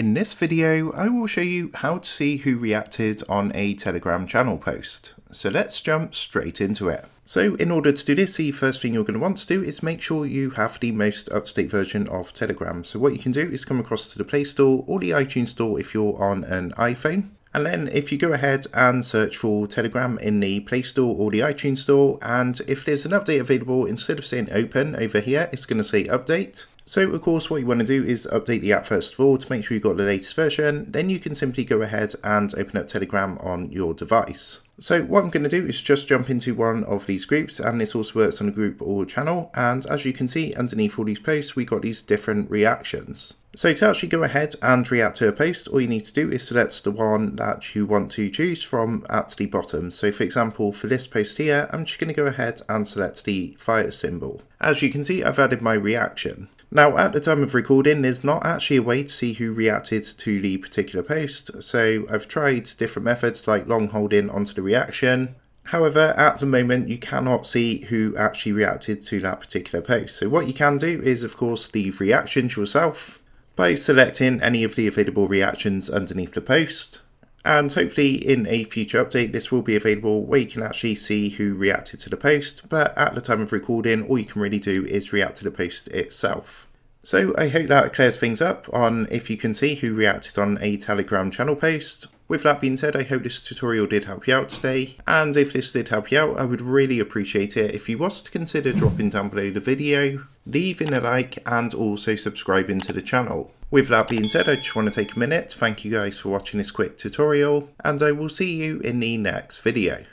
In this video, I will show you how to see who reacted on a Telegram channel post. So let's jump straight into it. So in order to do this, the first thing you're going to want to do is make sure you have the most up-to-date version of Telegram. So what you can do is come across to the Play Store or the iTunes Store if you're on an iPhone. And then if you go ahead and search for Telegram in the Play Store or the iTunes Store, and if there's an update available, instead of saying open over here, it's going to say update. So of course what you want to do is update the app first of all to make sure you've got the latest version, then you can simply go ahead and open up Telegram on your device. So what I'm going to do is just jump into one of these groups and this also works on a group or channel and as you can see underneath all these posts we got these different reactions. So to actually go ahead and react to a post all you need to do is select the one that you want to choose from at the bottom. So for example for this post here I'm just going to go ahead and select the fire symbol. As you can see I've added my reaction. Now, at the time of recording, there's not actually a way to see who reacted to the particular post, so I've tried different methods like long holding onto the reaction. However, at the moment, you cannot see who actually reacted to that particular post. So what you can do is, of course, leave reactions yourself by selecting any of the available reactions underneath the post. And hopefully in a future update, this will be available where you can actually see who reacted to the post. But at the time of recording, all you can really do is react to the post itself. So I hope that clears things up on if you can see who reacted on a Telegram channel post. With that being said, I hope this tutorial did help you out today, and if this did help you out, I would really appreciate it if you was to consider dropping down below the video, leaving a like, and also subscribing to the channel. With that being said, I just want to take a minute thank you guys for watching this quick tutorial, and I will see you in the next video.